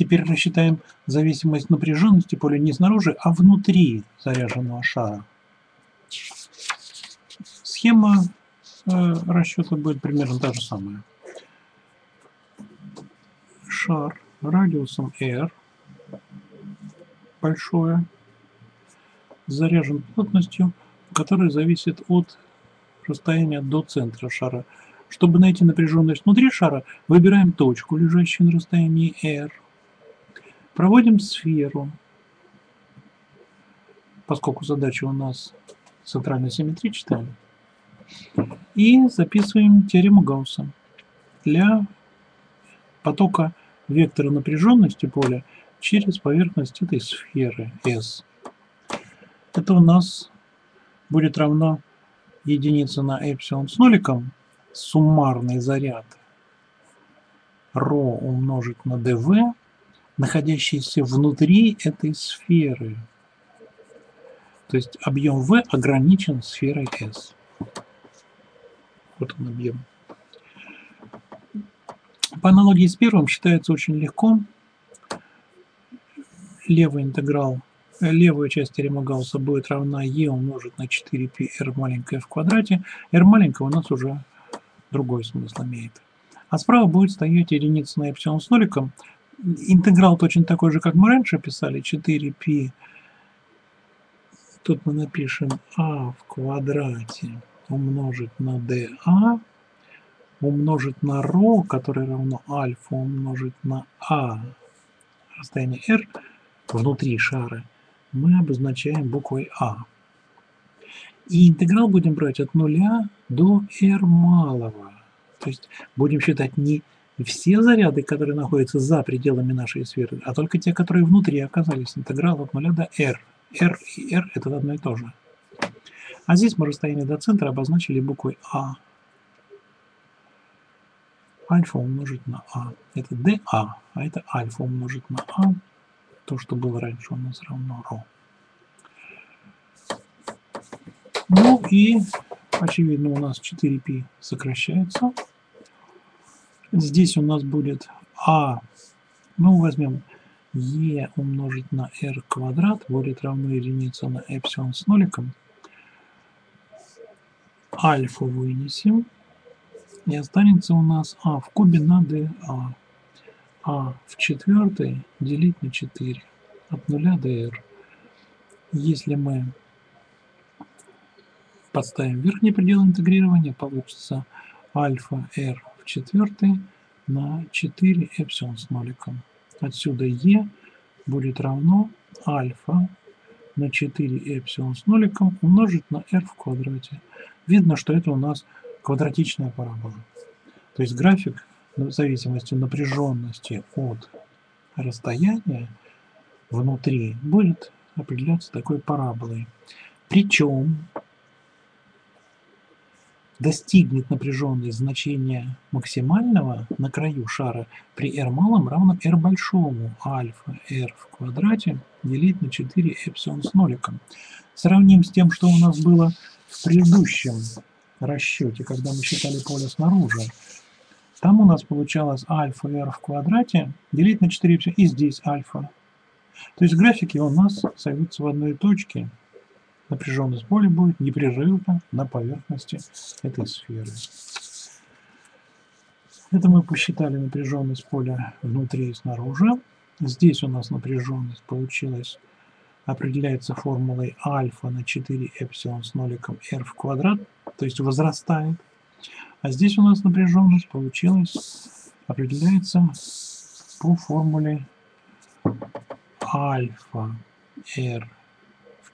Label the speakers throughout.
Speaker 1: Теперь рассчитаем зависимость напряженности поля не снаружи, а внутри заряженного шара. Схема э, расчета будет примерно та же самая. Шар радиусом r большое заряжен плотностью, которая зависит от расстояния до центра шара. Чтобы найти напряженность внутри шара, выбираем точку, лежащую на расстоянии r. Проводим сферу, поскольку задача у нас центрально-симметричная, и записываем теорему Гаусса для потока вектора напряженности поля через поверхность этой сферы S. Это у нас будет равно единице на эпсилон с ноликом, суммарный заряд ρ умножить на dv находящиеся внутри этой сферы. То есть объем V ограничен сферой S. Вот он объем. По аналогии с первым считается очень легко. Левый интеграл, левая часть теоремы Гаусса будет равна e умножить на 4π r маленькое в квадрате. r маленькое у нас уже другой смысл имеет. А справа будет стоять единица на эпсилон с ноликом, интеграл точно такой же, как мы раньше писали, 4π. Тут мы напишем а в квадрате умножить на dA умножить на ρ, которое равно альфа умножить на а расстояние r внутри шара, мы обозначаем буквой а. И интеграл будем брать от нуля до r малого. То есть будем считать не все заряды, которые находятся за пределами нашей сферы, а только те, которые внутри оказались. Интеграл от 0 до r. r и r это одно и то же. А здесь мы расстояние до центра обозначили буквой А. Альфа умножить на А. Это dA, а это альфа умножить на А. То, что было раньше у нас равно ρ. Ну и, очевидно, у нас 4π сокращается. Здесь у нас будет а, ну возьмем e умножить на r квадрат будет равно единице на эпсилон с ноликом. Альфа вынесем. И останется у нас а в кубе на dA. а в четвертой делить на 4 от 0 до r. Если мы подставим верхний предел интегрирования, получится альфа r четвертой на 4 эпсилон с ноликом. Отсюда e будет равно альфа на 4 эпсилон с ноликом умножить на r в квадрате. Видно, что это у нас квадратичная парабола. То есть график в зависимости от напряженности от расстояния внутри будет определяться такой параболой. Причем достигнет напряженность значения максимального на краю шара при r малом равном r большому альфа r в квадрате делить на 4 эпсилон с ноликом. Сравним с тем, что у нас было в предыдущем расчете, когда мы считали поле снаружи. Там у нас получалось альфа r в квадрате делить на 4 эпсилон, и здесь альфа. То есть графики у нас сойдутся в одной точке, напряженность поля будет непрерывно на поверхности этой сферы. Это мы посчитали напряженность поля внутри и снаружи. Здесь у нас напряженность получилась, определяется формулой альфа на 4 эпсилон с ноликом r в квадрат, то есть возрастает. А здесь у нас напряженность получилась, определяется по формуле альфа r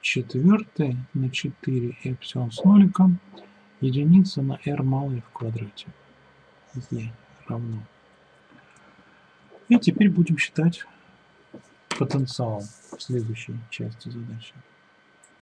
Speaker 1: четвертой на 4 эпсилон с ноликом единица на r малое в квадрате. e равно. И теперь будем считать потенциал в следующей части задачи.